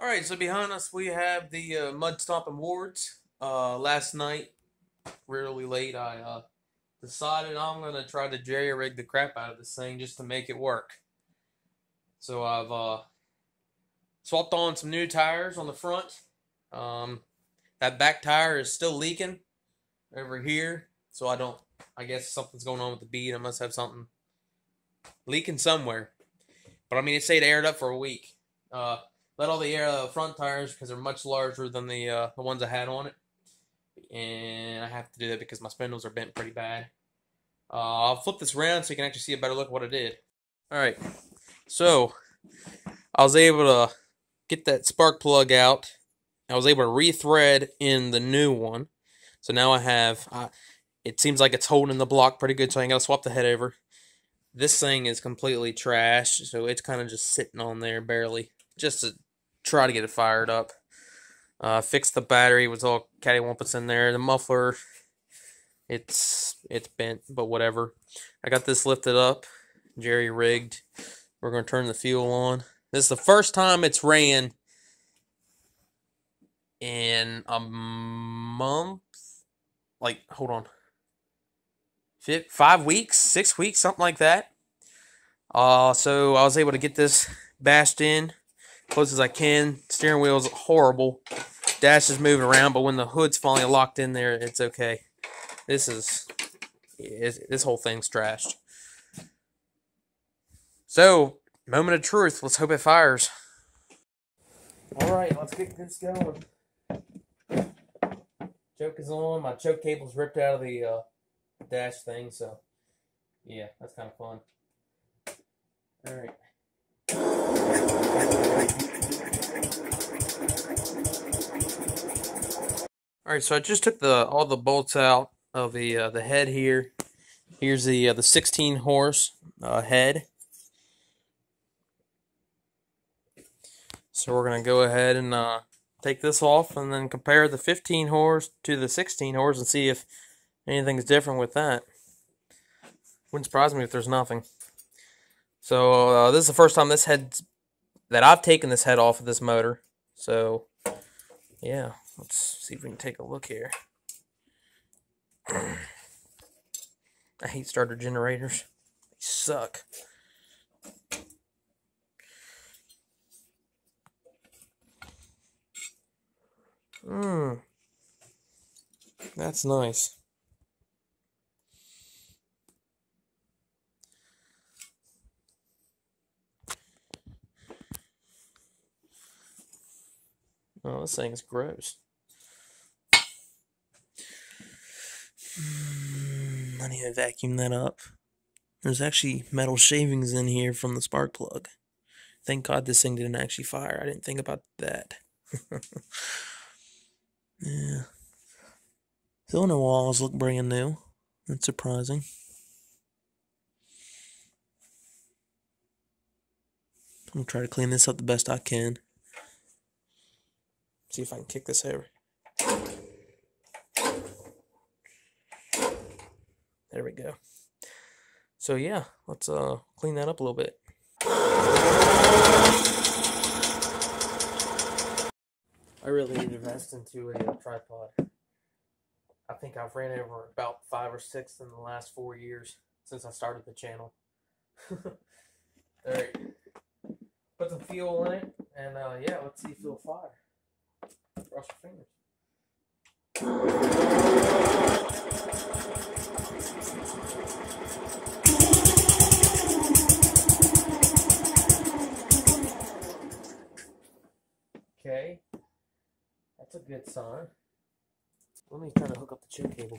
All right, so behind us we have the uh, Mud Stomping Wards. Uh, last night, really late, I uh, decided I'm gonna try to jerry rig the crap out of this thing just to make it work. So I've uh, swapped on some new tires on the front. Um, that back tire is still leaking over here, so I don't. I guess something's going on with the bead. I must have something leaking somewhere. But I mean, it stayed aired up for a week. Uh, let all the air out of the front tires because they're much larger than the uh, the ones I had on it, and I have to do that because my spindles are bent pretty bad. Uh, I'll flip this around so you can actually see a better look at what I did. All right, so I was able to get that spark plug out. I was able to rethread in the new one, so now I have. Uh, it seems like it's holding the block pretty good, so I ain't gotta swap the head over. This thing is completely trash, so it's kind of just sitting on there barely, just to try to get it fired up. Uh, fixed the battery, was all cattywampus in there. The muffler, it's it's bent, but whatever. I got this lifted up, jerry rigged. We're gonna turn the fuel on. This is the first time it's ran in a month. Like, hold on five weeks, six weeks, something like that. Uh, so I was able to get this bashed in close as I can. Steering wheel is horrible. Dash is moving around, but when the hood's finally locked in there, it's okay. This is this whole thing's trashed. So, moment of truth. Let's hope it fires. All right, let's get this going. Choke is on. My choke cable's ripped out of the uh, dash thing, so yeah, that's kind of fun. All right. All right, so I just took the all the bolts out of the uh, the head here. Here's the uh, the 16 horse uh, head. So we're gonna go ahead and uh, take this off and then compare the 15 horse to the 16 horse and see if anything's different with that. Wouldn't surprise me if there's nothing. So uh, this is the first time this head that I've taken this head off of this motor. So yeah, let's see if we can take a look here. I hate starter generators. They suck. Mmm. That's nice. This thing is gross. I need to vacuum that up. There's actually metal shavings in here from the spark plug. Thank God this thing didn't actually fire. I didn't think about that. yeah. Cylinder walls look brand new. That's surprising. I'm gonna try to clean this up the best I can. See if I can kick this over. There we go. So yeah, let's uh clean that up a little bit. I really need to invest into a, uh, tripod. I think I've ran over about five or six in the last four years since I started the channel. Alright. Put some fuel in it, and uh, yeah, let's see if it'll fire. Cross your fingers. Okay, that's a good sign. Let me try to hook up the choke cable.